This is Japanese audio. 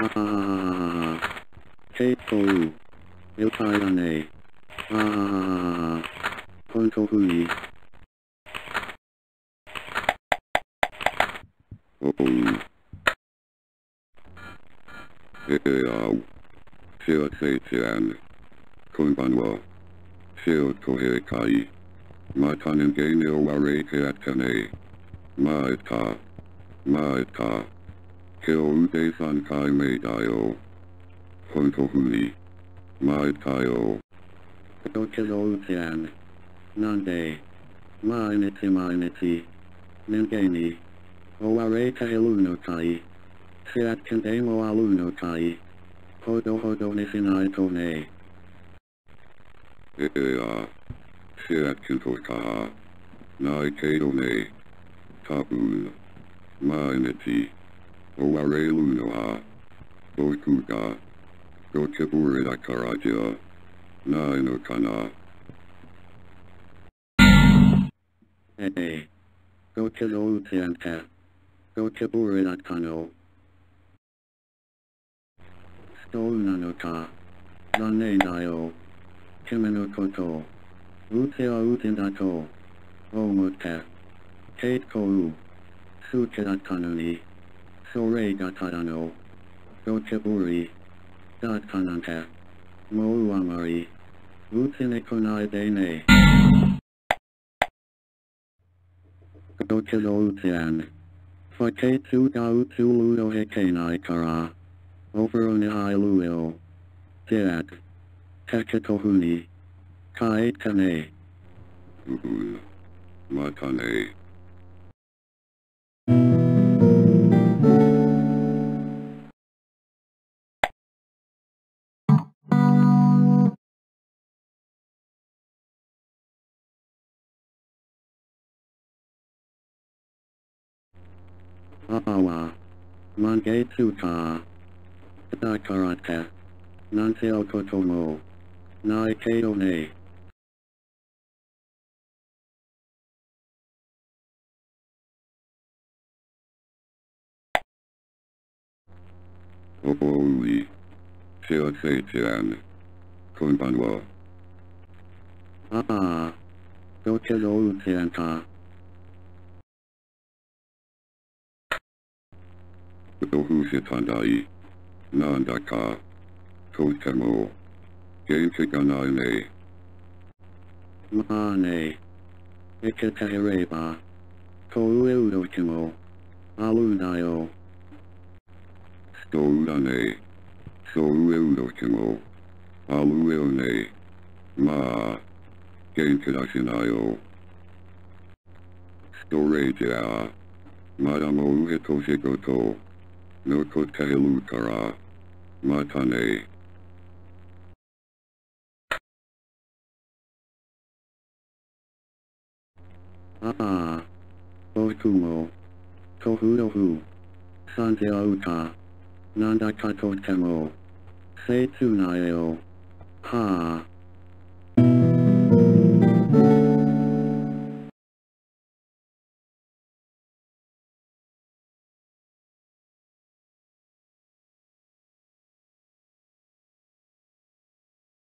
はははははは。結構、了解だね。ははははは。こんとふに。おう。ええあう。幸せちゃん。こんばんは。仕事へかい。また人間に追われてやったね。まえた。まえた。今日で3回目だよ。ほんとふに。まえたよ。どちらうちゃん。なんで、毎日毎日、人間に、追われているのかい。知らってでもあるのかい。ほどほどにしないとね。ええあ。知らってとか。ないけどね。多分。毎日。Oarelunoa. Oikuka. Gokipuriakaratia. Nainokana. Ebe. Gokilolutianta. Gokipuriakano. Stolnanoka. Zanne dayo. Kiminokoto. Utea utindato. Omote. Kate Koru. Sukirakano ni. Sore Gatarano. Gochiburi. Gatkananta. Mouamari. Utsinekonai Dene. Gochilo Utsian. Faketsu ga Utsuludo Hekenai Kara. Overonihai Luil. Tiak. Tekatohuni. Kaetane. Uhun. Matane. たね。うう。またね。パパは。満月か。だからか。なんておことも。ないけどね。おおい。幸せちゃん。こんばんは。パパ。どちらうちゃんか。 どうしたんだいなんだか。とても。元気がないね。まあね。生きていれば。こういう時も。あるんだよ。そうだね。そういう時も。あるよね。まあ。元気だしなよ。それじゃあ。まだもう一仕事。残っているから。またね。ああ。僕も。とふろふ。さんで会うか。なんだかとっても。切ないよ。はあ。